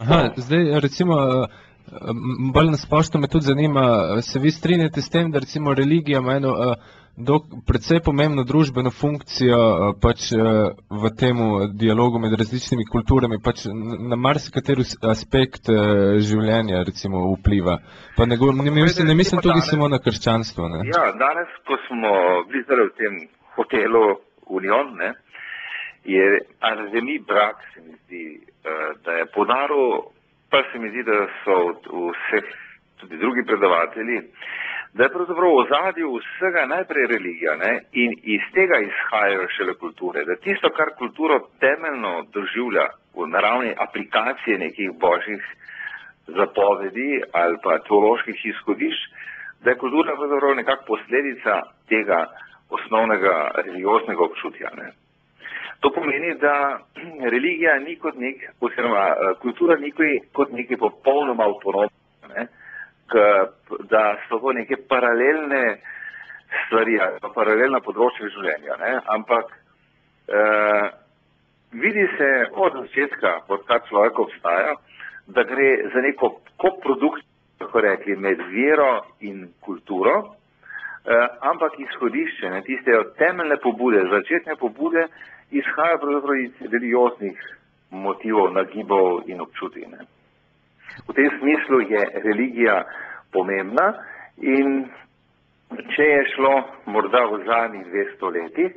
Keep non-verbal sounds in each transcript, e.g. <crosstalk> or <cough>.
Aha, zdaj recimo, bolj nasplošno me tudi zanima, se vi strinjate s tem, da recimo religija ima eno dok, predvsej pomembno družbeno funkcijo pač v tem dialogu med različnimi kulturami, pač na marsikateri aspekt življenja recimo vpliva. Pa ne, ne, mislim, ne mislim tudi samo na krščanstvo. Ne? Ja, danes, ko smo bili v tem hotelu Union, ne, je Arzemi Brak, se mi zdi, da je podaril, pa se mi zdi, da so vseh tudi drugi predavatelji, da je pravzaprav v ozadju vsega najprej religija ne? in iz tega izhajajo šele kulture. Da tisto, kar kulturo temeljno doživlja v naravni aplikacije nekih božjih zapovedi ali pa teoloških izhodišč, da je kultura pravzaprav nekak posledica tega osnovnega religioznega občutja. Ne? To pomeni, da <clears throat> religija ni kot nek, oziroma kultura ni kot nekaj popolnoma avtonomno, ne? da so to neke paralelne stvari, paralelna področja življenja, ne? ampak eh, vidi se od začetka, odkar človek obstaja, da gre za neko koprodukt, kako rekli, med vero in kulturo, eh, ampak izhodišče, ne? tiste temeljne pobude, začetne pobude, izhaja pravzaprav iz religioznih motivov, nagibov in občutin. V tem smislu je religija pomembna in če je šlo morda v zadnjih 200 letih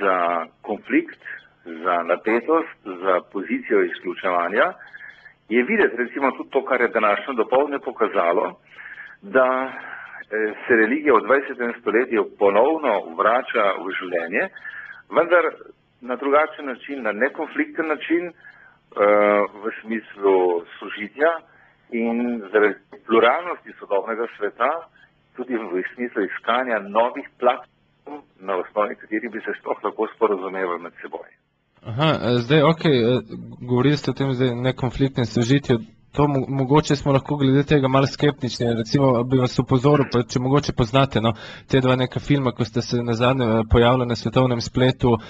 za konflikt, za napetost, za pozicijo izključevanja, je videti recimo tudi to, kar je današnjo dopolne pokazalo, da se religija v 20. stoletju ponovno vrača v življenje, vendar na drugačen način, na nekonflikten način, uh, v smislu sožitja in zaradi pluralnosti sodobnega sveta, tudi v smislu iskanja novih platform, na osnovi katerih bi se sploh lahko sporozumevali med seboj. Aha, zdaj, ok, govorili ste o tem zdaj nekonfliktnem sožitju, to mogoče smo lahko glede tega malo skeptični. Recimo bi vas upozoril, pa če mogoče poznate no, te dva neka filma, ko ste se na zadnje pojavili na svetovnem spletu. Uh,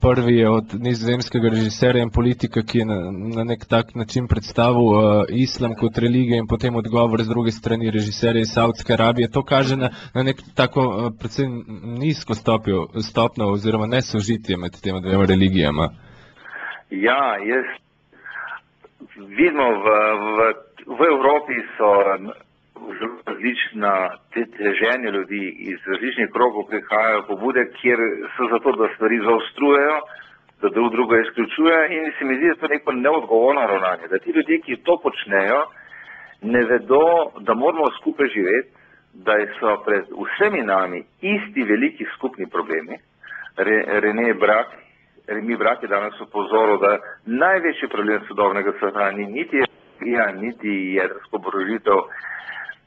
prvi je od nizozemskega režiserja in politika, ki je na, na nek tak način predstavil uh, islam kot religijo in potem odgovor z druge strani režiserja iz Saudske Arabije. To kaže na, na nek tako uh, predvsem nizko stopjo, stopno oziroma nesožitje med tema dvema religijama. Ja, jaz vidimo v, v, v Evropi so zelo različna te teženje ljudi iz različnih krogov prihajajo pobude, kjer so zato, da stvari zaostrujejo, da drug drugo izključuje in se mi zdi, da to neko neodgovorno ravnanje, da ti ljudje, ki to počnejo, ne vedo, da moramo skupaj živeti, da so pred vsemi nami isti veliki skupni problemi. Re, Rene Brak mi brat je danes upozoril, da največji problem sodobnega sveta ni niti energija, niti jedrsko oborožitev,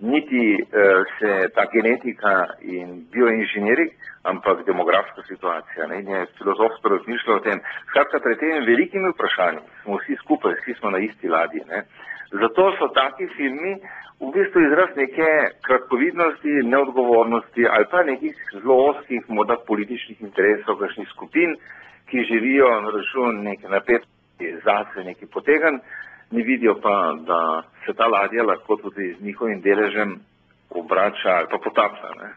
niti uh, se ta genetika in bioinženiring, ampak demografska situacija. Ne? In je filozofsko razmišljal o tem. Skratka, pred temi velikimi vprašanji smo vsi skupaj, vsi smo na isti ladji. Ne? Zato so taki filmi v bistvu izraz neke kratkovidnosti, neodgovornosti ali pa nekih zelo oskih, morda političnih interesov, kakšnih skupin, ki živijo na račun neke napetosti, zase neki potegan, ne vidijo pa, da se ta ladja lahko tudi z njihovim deležem obrača ali pa potaplja.